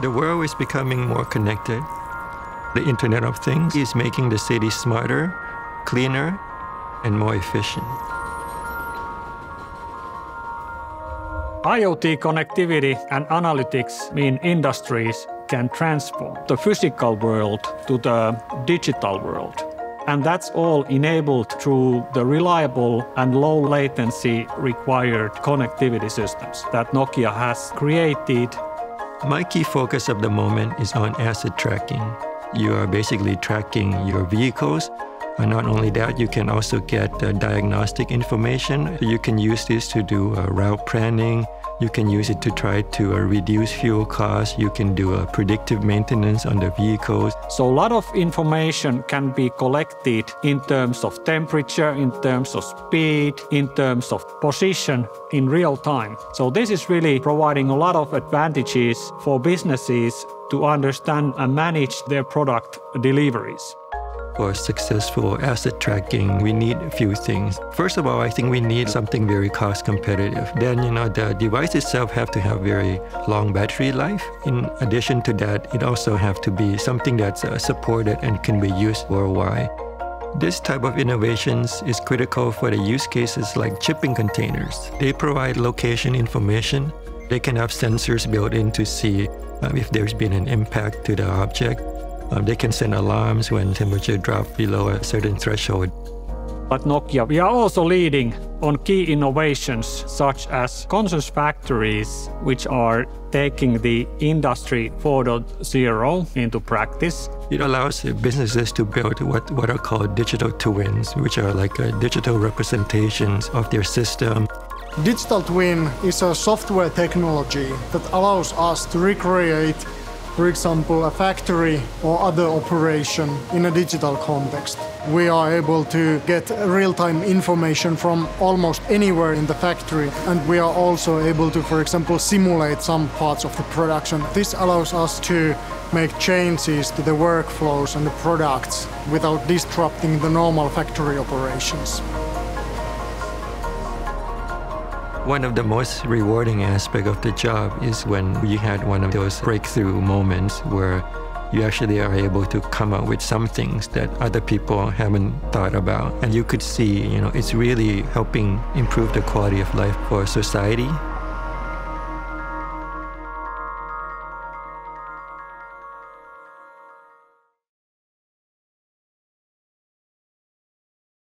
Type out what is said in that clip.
The world is becoming more connected. The Internet of Things is making the city smarter, cleaner, and more efficient. IoT connectivity and analytics mean industries can transform the physical world to the digital world. And that's all enabled through the reliable and low latency required connectivity systems that Nokia has created. My key focus of the moment is on asset tracking. You are basically tracking your vehicles. And not only that, you can also get uh, diagnostic information. You can use this to do uh, route planning, you can use it to try to uh, reduce fuel costs. You can do a predictive maintenance on the vehicles. So a lot of information can be collected in terms of temperature, in terms of speed, in terms of position in real time. So this is really providing a lot of advantages for businesses to understand and manage their product deliveries. For successful asset tracking, we need a few things. First of all, I think we need something very cost competitive. Then, you know, the device itself have to have very long battery life. In addition to that, it also have to be something that's uh, supported and can be used worldwide. This type of innovations is critical for the use cases like shipping containers. They provide location information. They can have sensors built in to see uh, if there's been an impact to the object. Um, they can send alarms when temperature drops below a certain threshold. But Nokia, we are also leading on key innovations such as conscious factories, which are taking the Industry 4.0 into practice. It allows businesses to build what, what are called digital twins, which are like uh, digital representations of their system. Digital twin is a software technology that allows us to recreate for example, a factory or other operation in a digital context. We are able to get real-time information from almost anywhere in the factory and we are also able to, for example, simulate some parts of the production. This allows us to make changes to the workflows and the products without disrupting the normal factory operations. One of the most rewarding aspects of the job is when you had one of those breakthrough moments where you actually are able to come up with some things that other people haven't thought about. And you could see, you know, it's really helping improve the quality of life for society